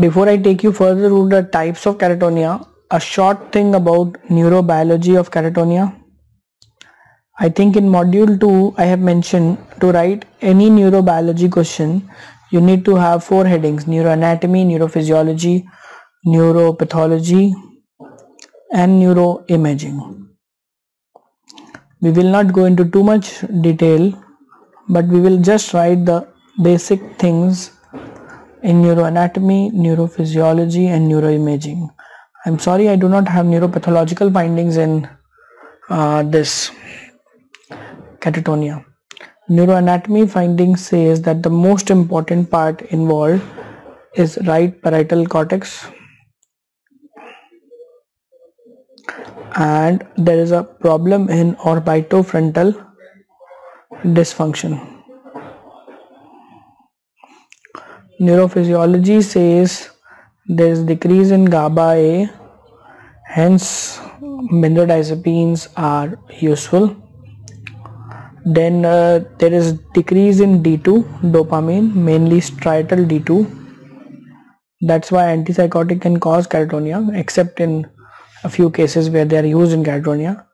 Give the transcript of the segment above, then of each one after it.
Before I take you further to the types of catatonia, a short thing about neurobiology of catatonia. I think in module 2 I have mentioned to write any neurobiology question you need to have four headings neuroanatomy, neurophysiology, neuropathology and neuroimaging. We will not go into too much detail but we will just write the basic things in neuroanatomy, neurophysiology and neuroimaging. I'm sorry I do not have neuropathological findings in uh, this catatonia. Neuroanatomy findings says that the most important part involved is right parietal cortex and there is a problem in orbitofrontal dysfunction. Neurophysiology says there is decrease in GABA A, hence benzodiazepines are useful. Then uh, there is decrease in D2 dopamine, mainly striatal D2. That's why antipsychotic can cause catatonia, except in a few cases where they are used in catatonia.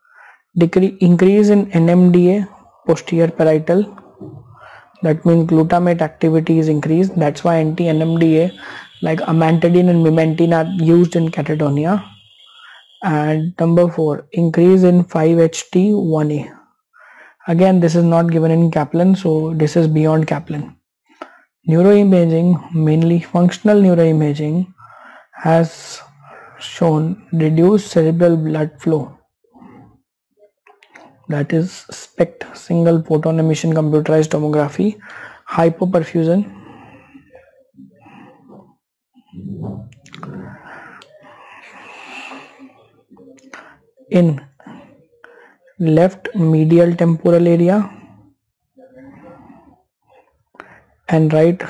Decrease increase in NMDA posterior parietal that means glutamate activity is increased. That's why anti-NMDA like amantadine and memantine are used in catatonia. And number 4 increase in 5-HT1A again this is not given in Kaplan so this is beyond Kaplan. Neuroimaging mainly functional neuroimaging has shown reduced cerebral blood flow that is SPECT single photon emission computerized tomography hypoperfusion. In left medial temporal area and right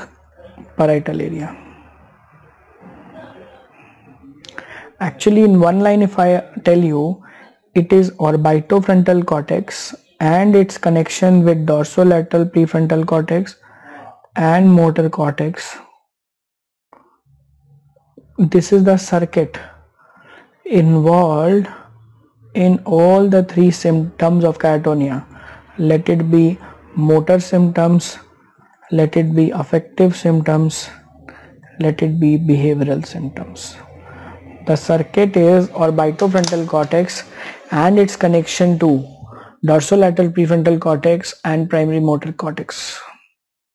parietal area. Actually in one line if I tell you it is orbitofrontal cortex and its connection with dorsolateral prefrontal cortex and motor cortex. This is the circuit involved in all the three symptoms of catatonia. Let it be motor symptoms, let it be affective symptoms, let it be behavioral symptoms. The circuit is orbitofrontal cortex and its connection to dorsolateral prefrontal cortex and primary motor cortex.